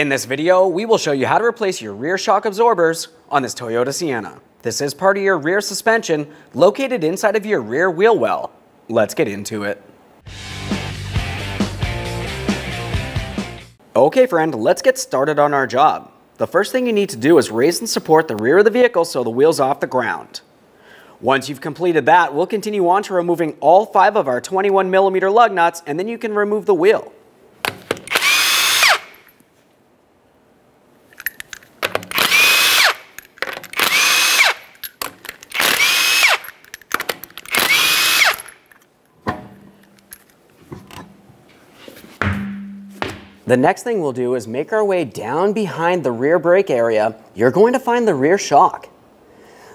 In this video, we will show you how to replace your rear shock absorbers on this Toyota Sienna. This is part of your rear suspension located inside of your rear wheel well. Let's get into it. Okay friend, let's get started on our job. The first thing you need to do is raise and support the rear of the vehicle so the wheel's off the ground. Once you've completed that, we'll continue on to removing all five of our 21 millimeter lug nuts and then you can remove the wheel. The next thing we'll do is make our way down behind the rear brake area. You're going to find the rear shock.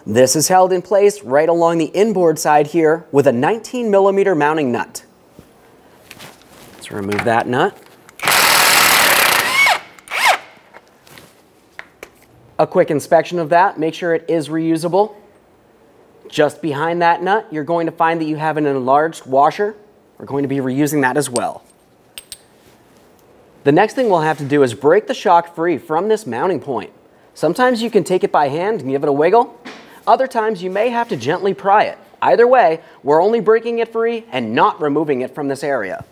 This is held in place right along the inboard side here with a 19 millimeter mounting nut. Let's remove that nut. A quick inspection of that, make sure it is reusable. Just behind that nut, you're going to find that you have an enlarged washer. We're going to be reusing that as well. The next thing we'll have to do is break the shock free from this mounting point. Sometimes you can take it by hand and give it a wiggle. Other times you may have to gently pry it. Either way, we're only breaking it free and not removing it from this area.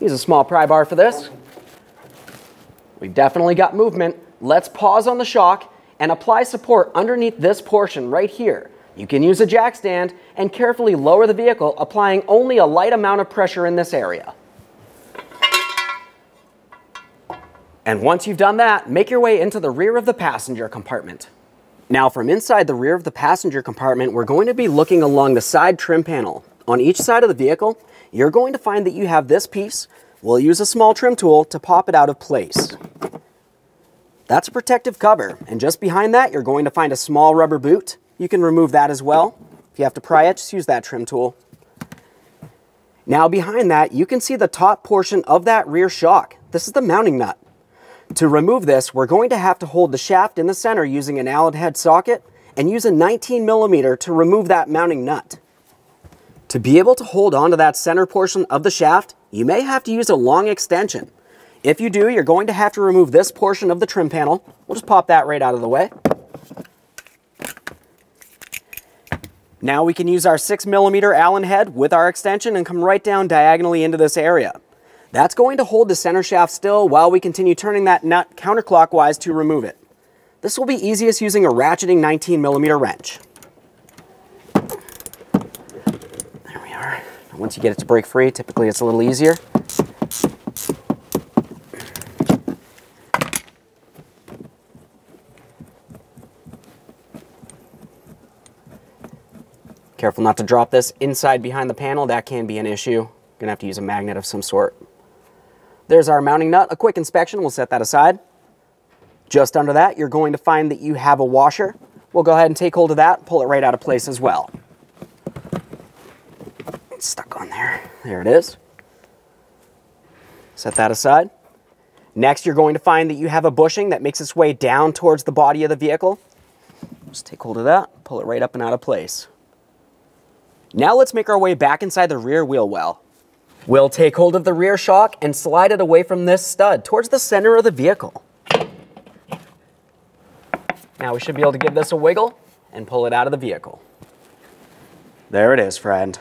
Use a small pry bar for this. We've definitely got movement. Let's pause on the shock and apply support underneath this portion right here. You can use a jack stand and carefully lower the vehicle, applying only a light amount of pressure in this area. And once you've done that, make your way into the rear of the passenger compartment. Now from inside the rear of the passenger compartment, we're going to be looking along the side trim panel. On each side of the vehicle, you're going to find that you have this piece. We'll use a small trim tool to pop it out of place. That's a protective cover, and just behind that, you're going to find a small rubber boot. You can remove that as well. If you have to pry it, just use that trim tool. Now behind that, you can see the top portion of that rear shock. This is the mounting nut. To remove this, we're going to have to hold the shaft in the center using an Allen head socket and use a 19 millimeter to remove that mounting nut. To be able to hold onto that center portion of the shaft, you may have to use a long extension. If you do, you're going to have to remove this portion of the trim panel. We'll just pop that right out of the way. Now we can use our 6 millimeter Allen head with our extension and come right down diagonally into this area. That's going to hold the center shaft still while we continue turning that nut counterclockwise to remove it. This will be easiest using a ratcheting 19 millimeter wrench. There we are. Once you get it to break free, typically it's a little easier. Careful not to drop this inside behind the panel, that can be an issue. Gonna have to use a magnet of some sort. There's our mounting nut. A quick inspection, we'll set that aside. Just under that, you're going to find that you have a washer. We'll go ahead and take hold of that, pull it right out of place as well. It's stuck on there. There it is. Set that aside. Next, you're going to find that you have a bushing that makes its way down towards the body of the vehicle. Just take hold of that, pull it right up and out of place. Now let's make our way back inside the rear wheel well. We'll take hold of the rear shock and slide it away from this stud towards the center of the vehicle. Now we should be able to give this a wiggle and pull it out of the vehicle. There it is, friend.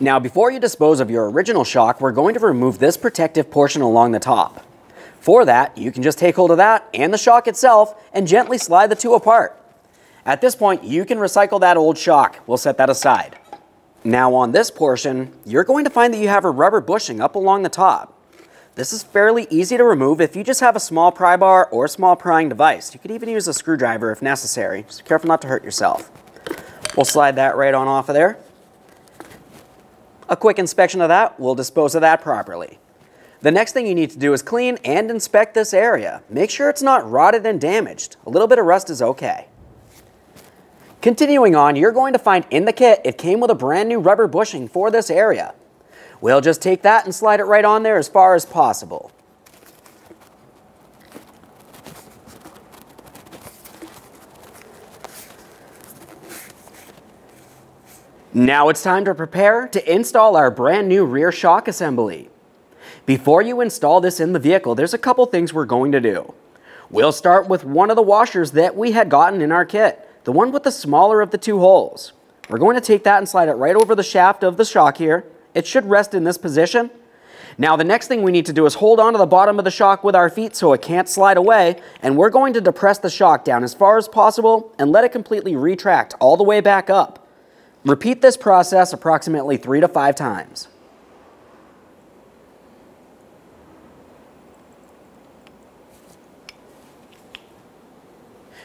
Now before you dispose of your original shock, we're going to remove this protective portion along the top. For that, you can just take hold of that and the shock itself and gently slide the two apart. At this point, you can recycle that old shock. We'll set that aside. Now on this portion, you're going to find that you have a rubber bushing up along the top. This is fairly easy to remove if you just have a small pry bar or a small prying device. You could even use a screwdriver if necessary. Just careful not to hurt yourself. We'll slide that right on off of there. A quick inspection of that will dispose of that properly. The next thing you need to do is clean and inspect this area. Make sure it's not rotted and damaged. A little bit of rust is okay. Continuing on, you're going to find in the kit, it came with a brand new rubber bushing for this area. We'll just take that and slide it right on there as far as possible. Now it's time to prepare to install our brand new rear shock assembly. Before you install this in the vehicle, there's a couple things we're going to do. We'll start with one of the washers that we had gotten in our kit, the one with the smaller of the two holes. We're going to take that and slide it right over the shaft of the shock here. It should rest in this position. Now the next thing we need to do is hold on to the bottom of the shock with our feet so it can't slide away, and we're going to depress the shock down as far as possible and let it completely retract all the way back up. Repeat this process approximately three to five times.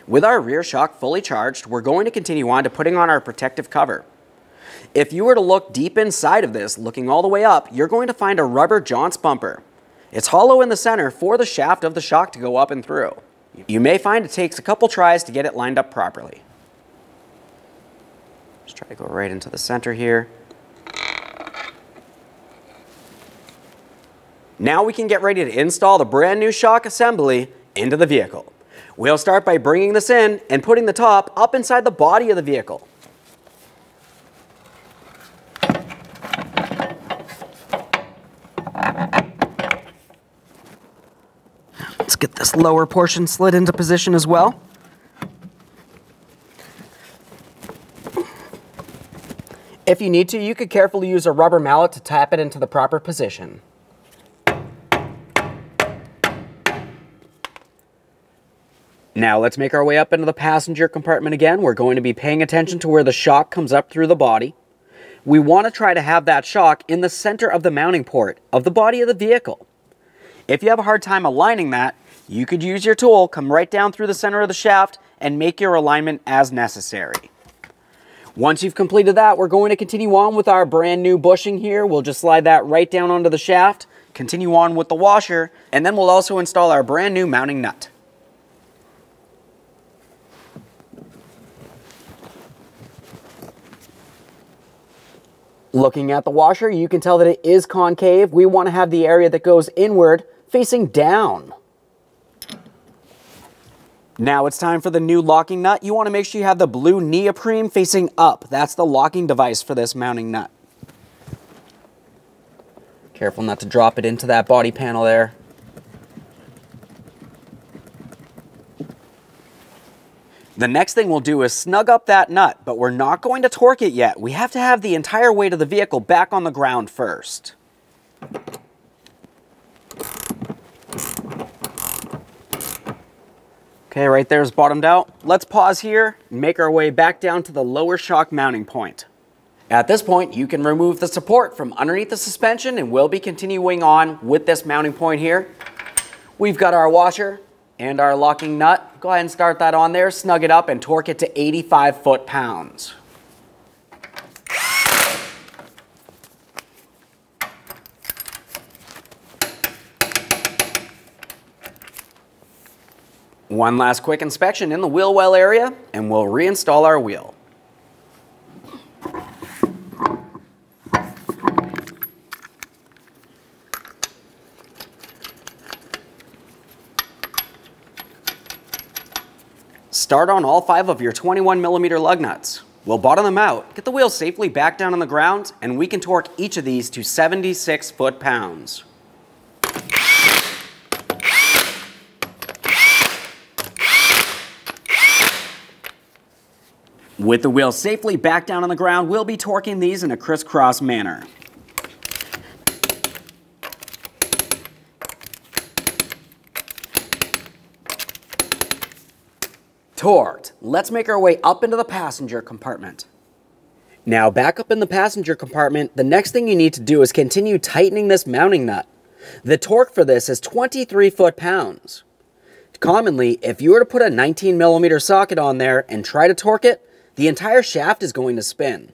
With our rear shock fully charged, we're going to continue on to putting on our protective cover. If you were to look deep inside of this, looking all the way up, you're going to find a rubber jounce bumper. It's hollow in the center for the shaft of the shock to go up and through. You may find it takes a couple tries to get it lined up properly. Just try to go right into the center here. Now we can get ready to install the brand new shock assembly into the vehicle. We'll start by bringing this in and putting the top up inside the body of the vehicle. Let's get this lower portion slid into position as well. If you need to, you could carefully use a rubber mallet to tap it into the proper position. Now let's make our way up into the passenger compartment again. We're going to be paying attention to where the shock comes up through the body. We want to try to have that shock in the center of the mounting port of the body of the vehicle. If you have a hard time aligning that, you could use your tool, come right down through the center of the shaft, and make your alignment as necessary. Once you've completed that, we're going to continue on with our brand new bushing here. We'll just slide that right down onto the shaft, continue on with the washer, and then we'll also install our brand new mounting nut. Looking at the washer, you can tell that it is concave. We want to have the area that goes inward facing down. Now it's time for the new locking nut. You want to make sure you have the blue neoprene facing up. That's the locking device for this mounting nut. Careful not to drop it into that body panel there. The next thing we'll do is snug up that nut, but we're not going to torque it yet. We have to have the entire weight of the vehicle back on the ground first. Okay, right there is bottomed out. Let's pause here and make our way back down to the lower shock mounting point. At this point, you can remove the support from underneath the suspension and we'll be continuing on with this mounting point here. We've got our washer, and our locking nut. Go ahead and start that on there, snug it up, and torque it to 85 foot-pounds. One last quick inspection in the wheel well area, and we'll reinstall our wheel. Start on all five of your 21 millimeter lug nuts. We'll bottom them out, get the wheel safely back down on the ground, and we can torque each of these to 76 foot-pounds. With the wheel safely back down on the ground, we'll be torquing these in a crisscross manner. Torqued. Let's make our way up into the passenger compartment. Now back up in the passenger compartment, the next thing you need to do is continue tightening this mounting nut. The torque for this is 23 foot-pounds. Commonly, if you were to put a 19 millimeter socket on there and try to torque it, the entire shaft is going to spin.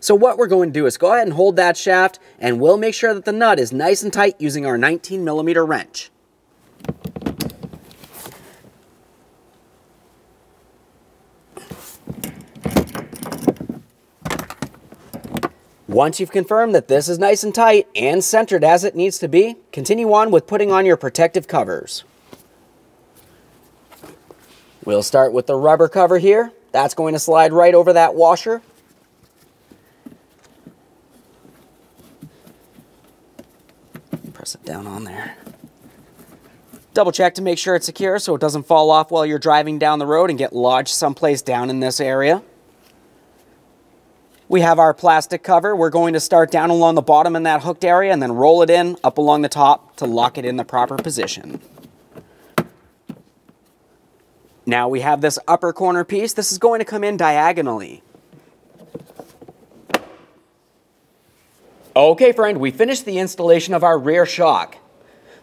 So what we're going to do is go ahead and hold that shaft and we'll make sure that the nut is nice and tight using our 19 millimeter wrench. Once you've confirmed that this is nice and tight and centered as it needs to be, continue on with putting on your protective covers. We'll start with the rubber cover here. That's going to slide right over that washer. Press it down on there. Double check to make sure it's secure so it doesn't fall off while you're driving down the road and get lodged someplace down in this area. We have our plastic cover. We're going to start down along the bottom in that hooked area and then roll it in up along the top to lock it in the proper position. Now we have this upper corner piece. This is going to come in diagonally. Okay, friend, we finished the installation of our rear shock.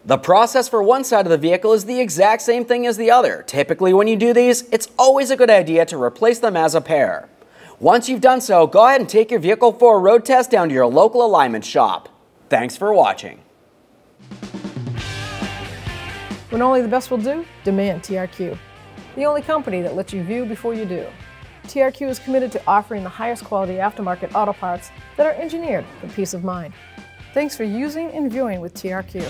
The process for one side of the vehicle is the exact same thing as the other. Typically when you do these, it's always a good idea to replace them as a pair. Once you've done so, go ahead and take your vehicle for a road test down to your local alignment shop. Thanks for watching. When only the best will do, demand TRQ. The only company that lets you view before you do. TRQ is committed to offering the highest quality aftermarket auto parts that are engineered for peace of mind. Thanks for using and viewing with TRQ.